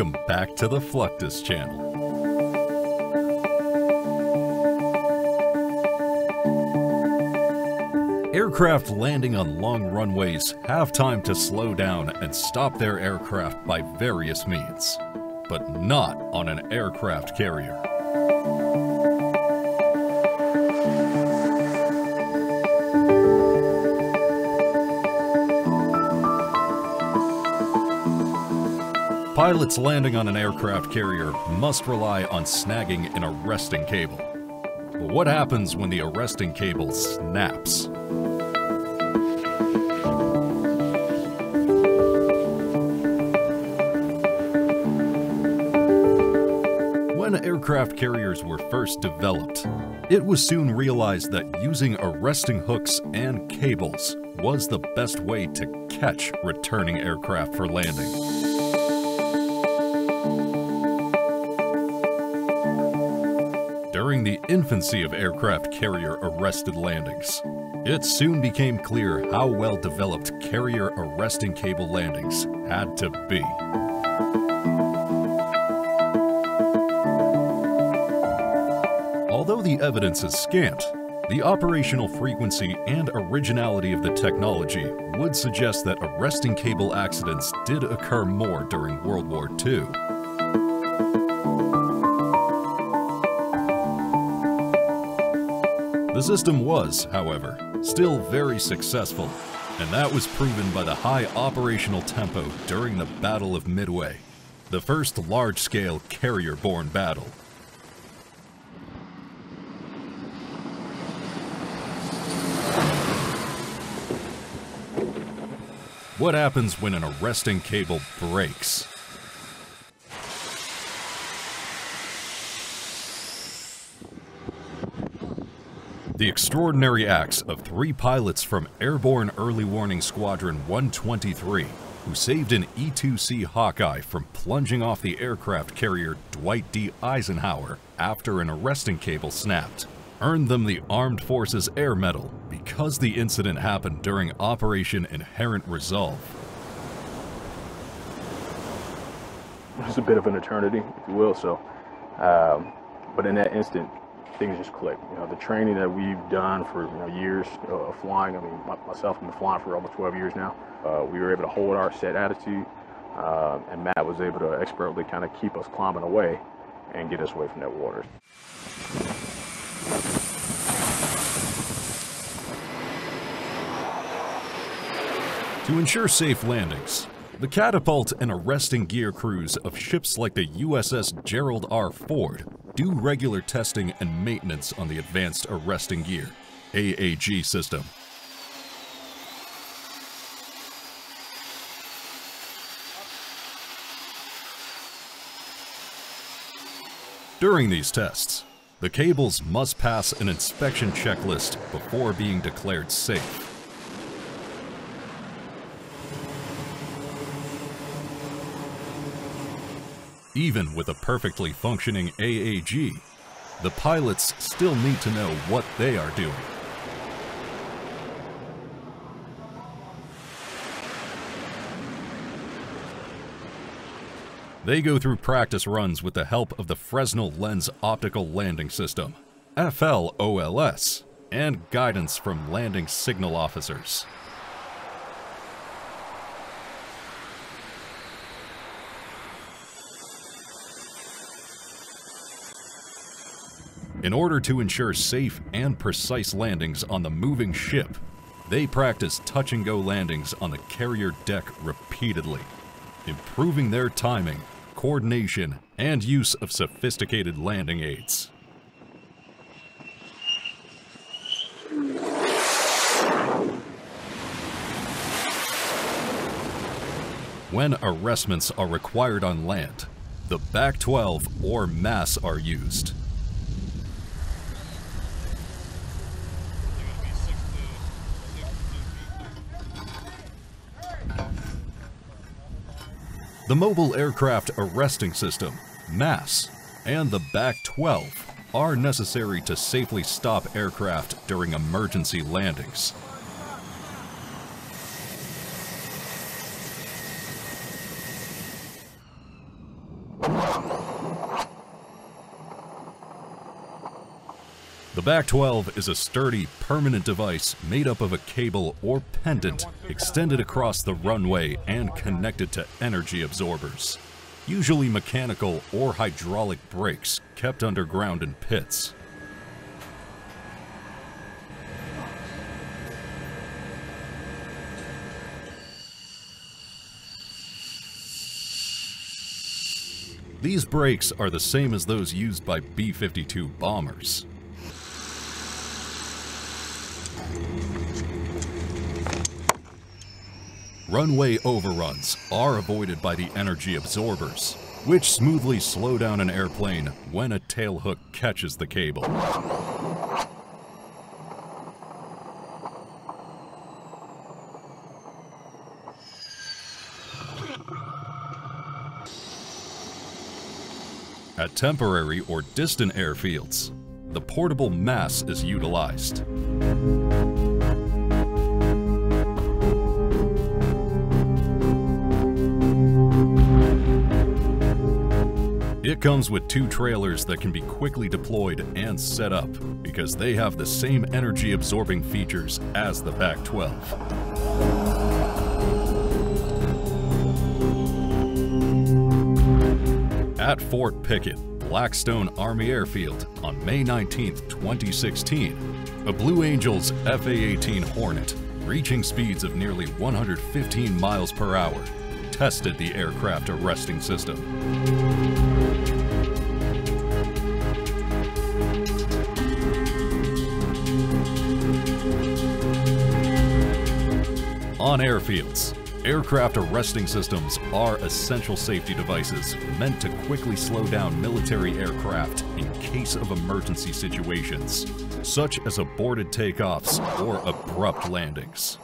Welcome back to the Fluctus channel. Aircraft landing on long runways have time to slow down and stop their aircraft by various means, but not on an aircraft carrier. Pilots landing on an aircraft carrier must rely on snagging an arresting cable. But what happens when the arresting cable snaps? When aircraft carriers were first developed, it was soon realized that using arresting hooks and cables was the best way to catch returning aircraft for landing. During the infancy of aircraft carrier arrested landings, it soon became clear how well developed carrier arresting cable landings had to be. Although the evidence is scant, the operational frequency and originality of the technology would suggest that arresting cable accidents did occur more during World War II. The system was, however, still very successful, and that was proven by the high operational tempo during the Battle of Midway, the first large-scale carrier-borne battle. What happens when an arresting cable breaks? The extraordinary acts of three pilots from Airborne Early Warning Squadron 123 who saved an E-2C Hawkeye from plunging off the aircraft carrier Dwight D. Eisenhower after an arresting cable snapped, earned them the Armed Forces Air Medal because the incident happened during Operation Inherent Resolve. It's a bit of an eternity, if you will. So, um, but in that instant, things just clicked. You know, the training that we've done for you know, years uh, of flying. I mean, my, myself, I've been flying for almost 12 years now. Uh, we were able to hold our set attitude, uh, and Matt was able to expertly kind of keep us climbing away and get us away from that water. To ensure safe landings, the catapult and arresting gear crews of ships like the USS Gerald R. Ford do regular testing and maintenance on the Advanced Arresting Gear AAG system. During these tests, the cables must pass an inspection checklist before being declared safe. Even with a perfectly functioning AAG, the pilots still need to know what they are doing. They go through practice runs with the help of the Fresnel Lens Optical Landing System, FLOLS, and guidance from landing signal officers. In order to ensure safe and precise landings on the moving ship, they practice touch and go landings on the carrier deck repeatedly, improving their timing, coordination, and use of sophisticated landing aids. When arrestments are required on land, the BAK-12 or MAAS are used. The Mobile Aircraft Arresting System, MAAS, and the BAK-12 are necessary to safely stop aircraft during emergency landings. The BAK-12 is a sturdy, permanent device made up of a cable or pendant extended across the runway and connected to energy absorbers, usually mechanical or hydraulic brakes kept underground in pits. These brakes are the same as those used by B-52 bombers. Runway overruns are avoided by the energy absorbers, which smoothly slow down an airplane when a tailhook catches the cable. At temporary or distant airfields, the portable MAAS is utilized. It comes with two trailers that can be quickly deployed and set up because they have the same energy absorbing features as the BAK-12. At Fort Pickett, Blackstone Army Airfield on May 19, 2016, a Blue Angels FA-18 Hornet, reaching speeds of nearly 115 miles per hour, tested the aircraft arresting system. On airfields, aircraft arresting systems are essential safety devices meant to quickly slow down military aircraft in case of emergency situations, such as aborted takeoffs or abrupt landings.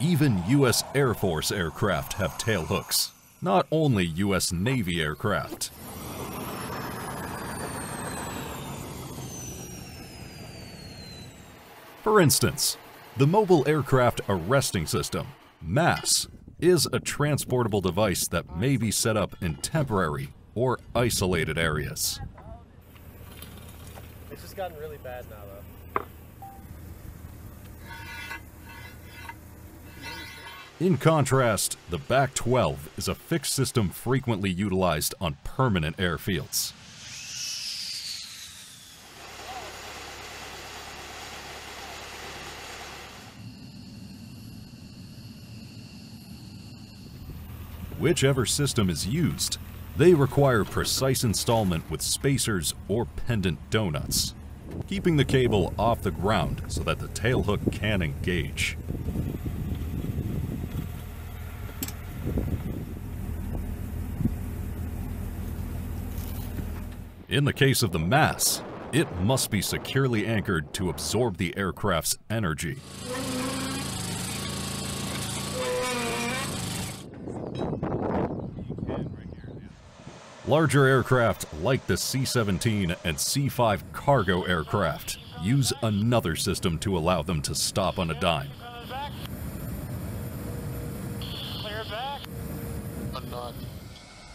Even U.S. Air Force aircraft have tailhooks, not only U.S. Navy aircraft. For instance, the Mobile Aircraft Arresting System, MAAS, is a transportable device that may be set up in temporary or isolated areas. It's just gotten really bad now, though. In contrast, the BAK-12 is a fixed system frequently utilized on permanent airfields. Whichever system is used, they require precise installment with spacers or pendant donuts, keeping the cable off the ground so that the tailhook can engage. In the case of the MAAS, it must be securely anchored to absorb the aircraft's energy. Larger aircraft like the C-17 and C-5 cargo aircraft use another system to allow them to stop on a dime. Clear back.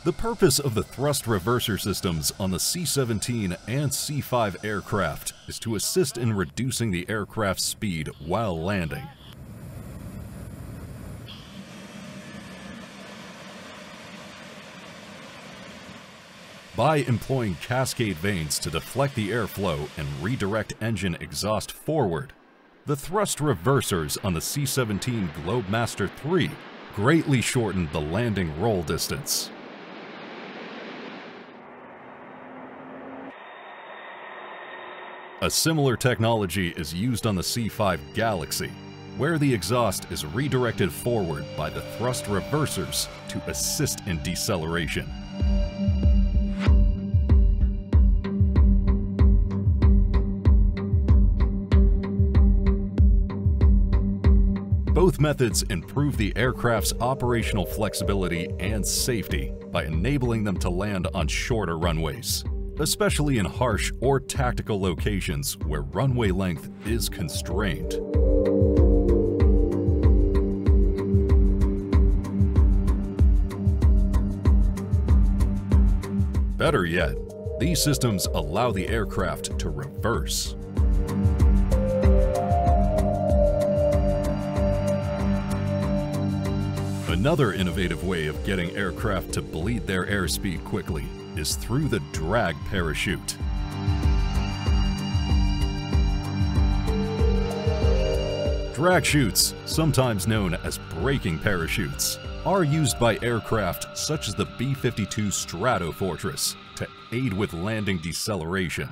The purpose of the thrust reverser systems on the C-17 and C-5 aircraft is to assist in reducing the aircraft's speed while landing. By employing cascade vanes to deflect the airflow and redirect engine exhaust forward, the thrust reversers on the C-17 Globemaster III greatly shortened the landing roll distance. A similar technology is used on the C-5 Galaxy, where the exhaust is redirected forward by the thrust reversers to assist in deceleration. Both methods improve the aircraft's operational flexibility and safety by enabling them to land on shorter runways, especially in harsh or tactical locations where runway length is constrained. Better yet, these systems allow the aircraft to reverse. Another innovative way of getting aircraft to bleed their airspeed quickly is through the drag parachute. Drag chutes, sometimes known as braking parachutes, are used by aircraft such as the B-52 Stratofortress to aid with landing deceleration.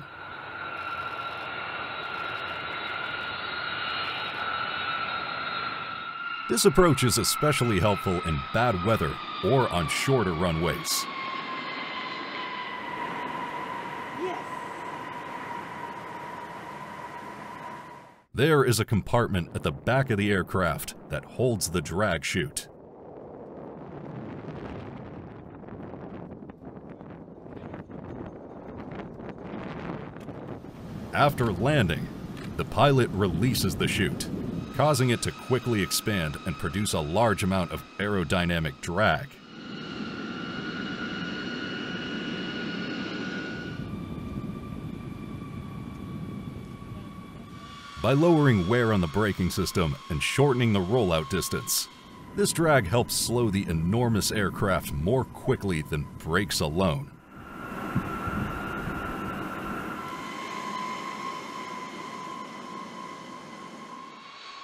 This approach is especially helpful in bad weather or on shorter runways. There is a compartment at the back of the aircraft that holds the drag chute. After landing, the pilot releases the chute, causing it to quickly expand and produce a large amount of aerodynamic drag. By lowering wear on the braking system and shortening the rollout distance, this drag helps slow the enormous aircraft more quickly than brakes alone.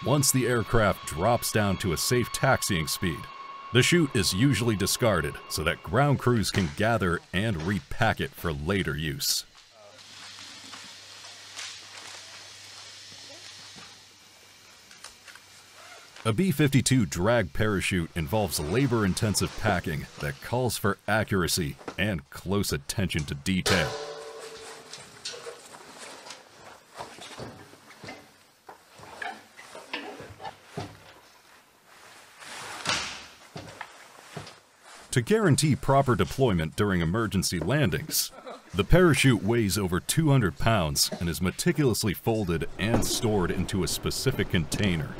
Once the aircraft drops down to a safe taxiing speed, the chute is usually discarded so that ground crews can gather and repack it for later use. A B-52 drag parachute involves labor-intensive packing that calls for accuracy and close attention to detail. To guarantee proper deployment during emergency landings, the parachute weighs over 200 pounds and is meticulously folded and stored into a specific container.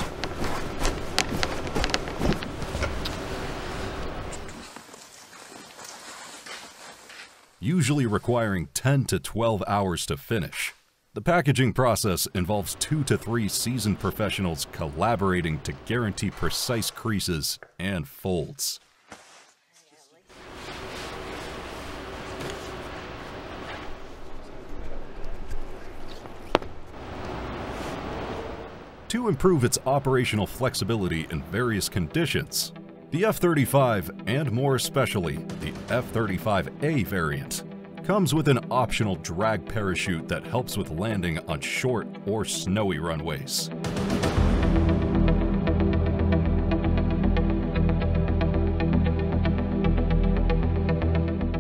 Usually requiring 10 to 12 hours to finish. The packaging process involves two to three seasoned professionals collaborating to guarantee precise creases and folds. to improve its operational flexibility in various conditions. The F-35, and more especially the F-35A variant, comes with an optional drag parachute that helps with landing on short or snowy runways.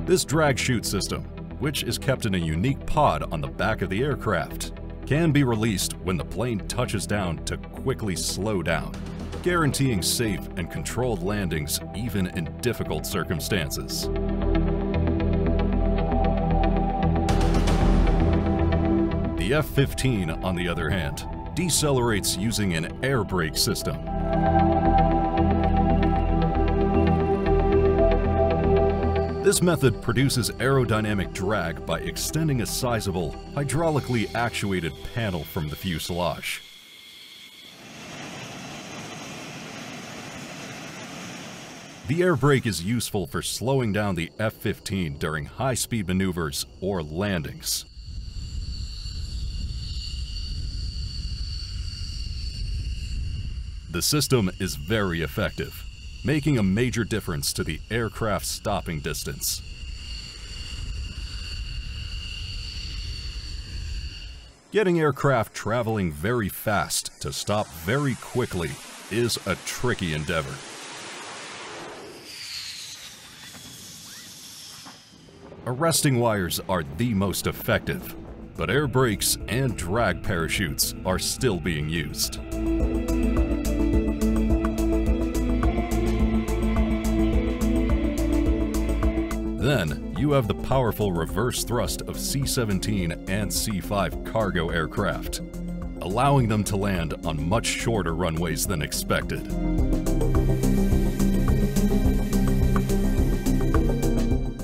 This drag chute system, which is kept in a unique pod on the back of the aircraft, can be released when the plane touches down to quickly slow down, guaranteeing safe and controlled landings even in difficult circumstances. The F-15, on the other hand, decelerates using an air brake system. This method produces aerodynamic drag by extending a sizable, hydraulically actuated panel from the fuselage. The air brake is useful for slowing down the F-15 during high-speed maneuvers or landings. The system is very effective making a major difference to the aircraft's stopping distance. Getting aircraft traveling very fast to stop very quickly is a tricky endeavor. Arresting wires are the most effective, but air brakes and drag parachutes are still being used. Then, you have the powerful reverse thrust of C-17 and C-5 cargo aircraft, allowing them to land on much shorter runways than expected.